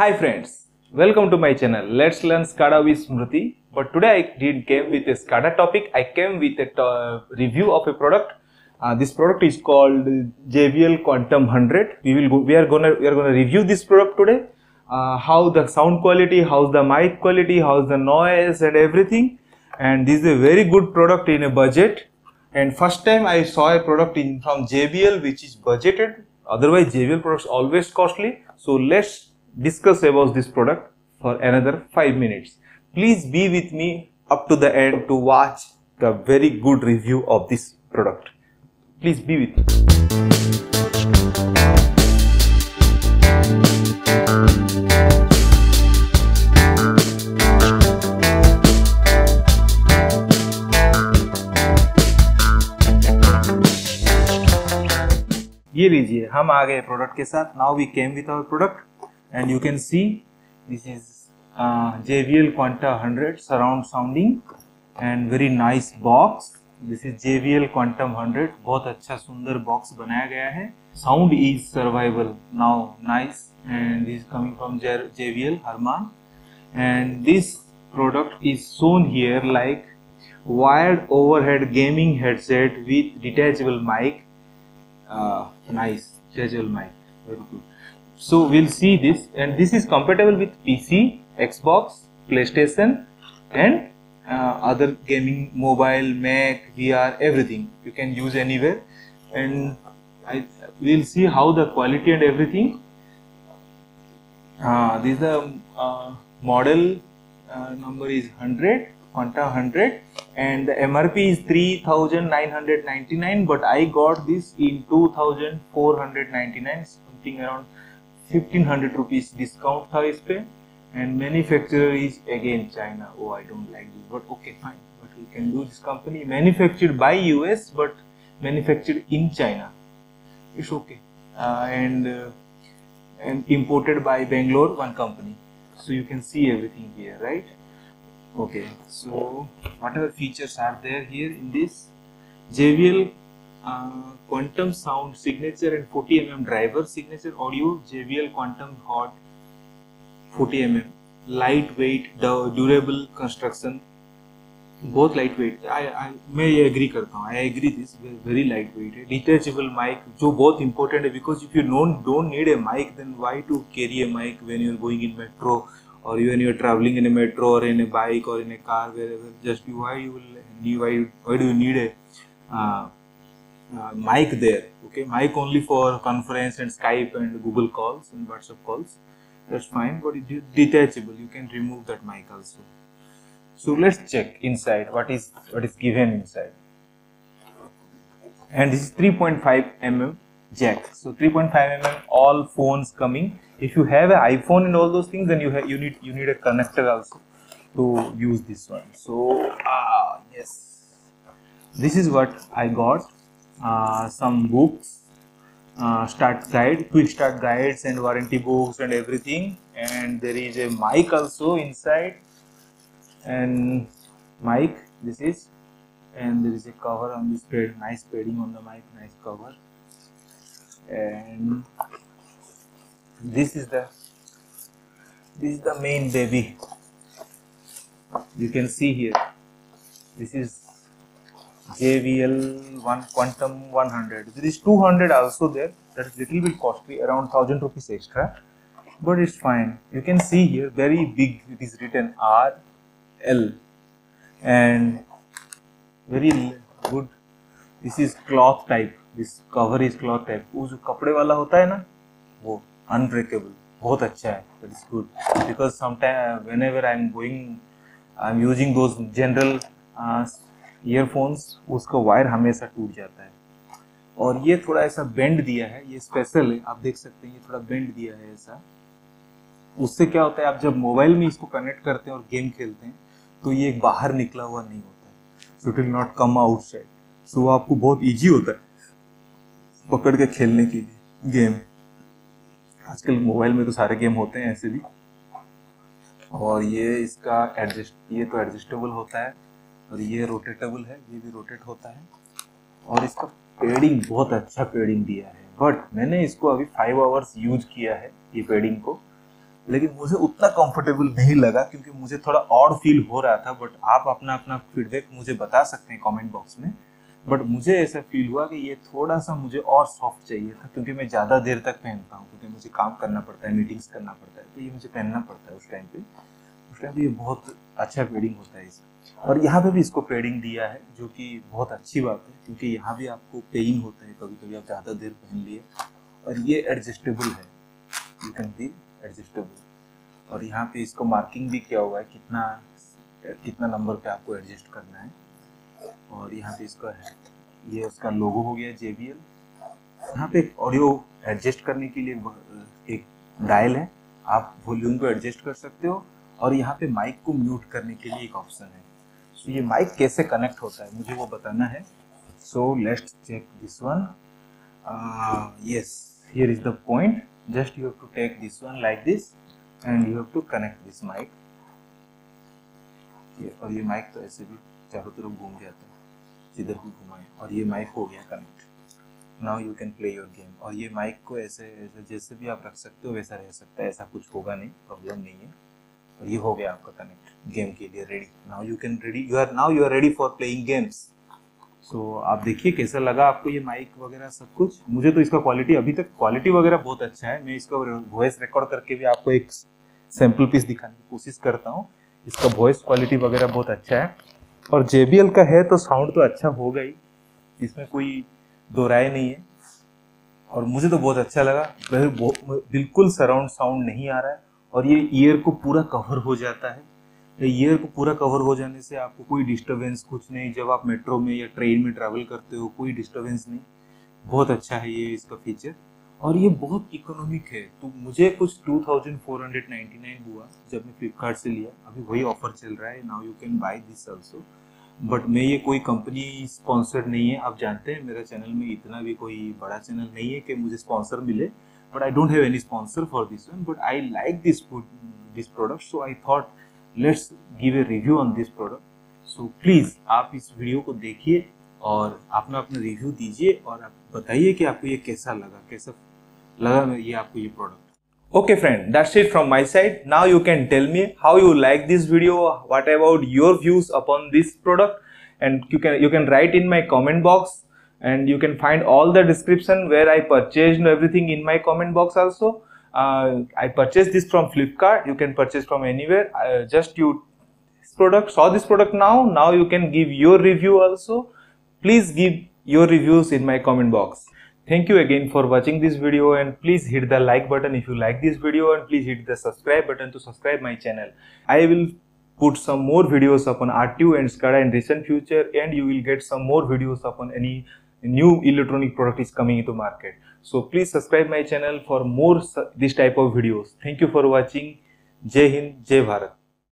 Hi friends, welcome to my channel. Let's learn SCADA with Smriti. But today I didn't came with a SCADA topic. I came with a review of a product. Uh, this product is called JBL Quantum 100. We will go, we are gonna we are gonna review this product today. Uh, how the sound quality, how's the mic quality, how's the noise and everything. And this is a very good product in a budget. And first time I saw a product in from JBL which is budgeted. Otherwise JBL products always costly. So let's discuss about this product for another 5 minutes. Please be with me up to the end to watch the very good review of this product. Please be with me. ये लीजिए हम आ गए product के साथ now we came with our product and you can see this is JBL Quanta 100 surround sounding and very nice box this is JBL Quantum 100 बहुत अच्छा सुंदर box बनाया गया है sound is survival now nice and this is coming from J- JBL Harman and this product is shown here like wired overhead gaming headset with detachable mic uh, nice detachable mic very good so we'll see this. And this is compatible with pc xbox playstation and uh, other gaming mobile mac vr everything. You can use anywhere. And i we'll see how the quality and everything. Uh, this is the uh, model uh, number is 100 Quanta 100 and the MRP is 3999 but I got this in 2499 something around 1500 rupees discount Tharis Pay and manufacturer is again China. Oh, I don't like this, but okay, fine. But we can do this company manufactured by US but manufactured in China. It's okay. Uh, and uh, and imported by Bangalore one company. So you can see everything here, right? Okay. So what features are there here in this? JVL quantum sound signature and 40 mm driver signature audio JVL quantum hot 40 mm light weight durable construction बहुत light weight I मैं ये agree करता हूँ. I agree this very light weight है detachable mic जो बहुत important है because if you note don't need a mic then why to carry a mic when you are going in metro or you an you're travelling in a metro or in a bike or in a car just you why you why do need a uh, mic there okay? Mic only for conference and skype and google calls and whatsapp calls. That's fine but it is detachable. You can remove that mic also. So let's check inside. What is what is given inside? And this is 3.5 mm jack. So 3.5 mm all phones coming. If you have an iphone and all those things then you have you need you need a connector also to use this one. So ah yes. This is what i got some books uh, start guide quick start guides and warranty books and everything. And there is a mic also inside. And mic this is. And there is a cover on this pad nice padding on the mic nice cover. And this is the this is the main baby. You can see here. This is JBL one quantum 100 there is 200 also there that is little bit costly around 1000 rupees extra but it's fine you can see here very big it is written R L and very good this is cloth type this cover is cloth type वो जो कपड़े वाला होता है ना वो unbreakable बहुत अच्छा है that is good because sometime whenever I am going I am using those general uh, earphones, उसका वायर हमेशा टूट जाता है। और ये थोड़ा ऐसा बेंड दिया है, ये स्पेशल है, आप देख सकते हैं, ये थोड़ा बेंड दिया है ऐसा। उससे क्या होता है, आप जब मोबाइल में इसको कनेक्ट करते हैं और गेम खेलते हैं तो ये बाहर निकला हुआ नहीं होता है। So it will not come outside so आपको बहुत ईजी होता है पकड़ के खेलने के लिए गेम आजकल मोबाइल में तो सारे गेम होते हैं ऐसे भी। और ये इसका एडजस्ट ये तो एडजस्टेबल होता है। और ये रोटेटेबल है, ये भी रोटेट होता है। और इसका पेडिंग बहुत अच्छा पेडिंग दिया है। बट मैंने इसको अभी फाइव आवर्स यूज़ किया है, ये पेडिंग को। लेकिन मुझे उतना कंफर्टेबल नहीं लगा क्योंकि मुझे थोड़ा और फील हो रहा था बट आप अपना अपना फीडबैक मुझे बता सकते हैं कमेंट बॉक्स में। बट मुझे ऐसा फील हुआ कि ये थोड़ा सा मुझे और सॉफ्ट चाहिए था, क्योंकि मैं ज़्यादा देर तक पहनता हूँ, क्योंकि मुझे काम करना पड़ता है मीटिंग्स करना पड़ता है तो ये मुझे पहनना पड़ता है उस टाइम पे। उस टाइम पे ये बहुत अच्छा पेडिंग होता है इसका। और यहाँ पे भी इसको पेडिंग दिया है, जो कि बहुत अच्छी बात है, क्योंकि यहाँ भी आपको पेन होता है कभी कभी आप ज़्यादा देर पहन लिए, और ये एडजस्टेबल है यू कैन बी एडजस्टेबल और यहाँ पे इसको मार्किंग भी किया हुआ है, कितना कितना नंबर पे आपको एडजस्ट करना है, और यहाँ पे इसका है, ये उसका लोगो हो गया जे यहाँ पे ऑडियो एडजस्ट करने के लिए एक डायल है, आप वॉल्यूम को एडजस्ट कर सकते हो, और यहाँ पे माइक को म्यूट करने के लिए एक ऑप्शन है। So, ये माइक कैसे कनेक्ट होता है मुझे वो बताना है। So let's check this one yes here is the point just you have to take this one like this and you have to connect this mic. ये और ये माइक तो ऐसे भी चारों तरफ़ घूम जाता है जिधर भी घुमाए और ये माइक हो गया connect now you can play your game और ये माइक को ऐसे ऐसे जैसे भी आप रख सकते हो वैसा रह सकता है ऐसा कुछ होगा नहीं प्रॉब्लम नहीं है। ये हो गया। आपका कनेक्ट गेम के लिए ready now you can ready you are now you are ready for playing games so आप देखिए कैसा लगा आपको ये माइक वगैरह सब कुछ? मुझे तो इसका क्वालिटी अभी तक क्वालिटी वगैरह बहुत अच्छा है। मैं इसका वॉइस रिकॉर्ड करके भी आपको एक सैंपल पीस दिखाने की कोशिश करता हूँ। इसका वॉइस क्वालिटी वगैरह बहुत अच्छा है। और JBL का है तो साउंड तो अच्छा होगा ही इसमें कोई दो राय नहीं है। और मुझे तो बहुत अच्छा लगा। बिल्कुल सराउंड साउंड नहीं आ रहा है। और ये ईयर को पूरा कवर हो जाता है। ईयर को पूरा कवर हो जाने से आपको कोई डिस्टरबेंस कुछ नहीं। जब आप मेट्रो में या ट्रेन में ट्रैवल करते हो, कोई डिस्टरबेंस नहीं। बहुत अच्छा है ये इसका फीचर और ये बहुत इकोनॉमिक है। तो मुझे कुछ 2499 हुआ, जब मैं फ्लिपकार्ट से लिया। अभी वही ऑफ़र चल रहा है। Now you can buy this also but मैं ये कोई कंपनी स्पॉन्सर्ड नहीं है। आप जानते हैं, मेरा चैनल में इतना भी कोई बड़ा चैनल नहीं है कि मुझे स्पॉन्सर मिले। But I don't have any sponsor for this one but I like this this product so I thought let's give a review on this product so please आप इस वीडियो को देखिए और अपना अपना रिव्यू दीजिए और आप बताइए कि आपको ये कैसा लगा कैसा लगा ये आपको ये product Okay friend, that's it from my side. Now you can tell me how you like this video, what about your views upon this product and you can you can write in my comment box and you can find all the description where I purchased everything in my comment box also. Uh, I purchased this from Flipkart. You can purchase from anywhere. Uh, just you product saw this product now. Now you can give your review also. Please give your reviews in my comment box. Thank you again for watching this video and please hit the like button if you like this video and please hit the subscribe button to subscribe my channel. I will put some more videos upon R2 and SCADA in recent future and you will get some more videos upon any new electronic product is coming into market. So please subscribe my channel for more this type of videos. Thank you for watching. Jai hind jai bharat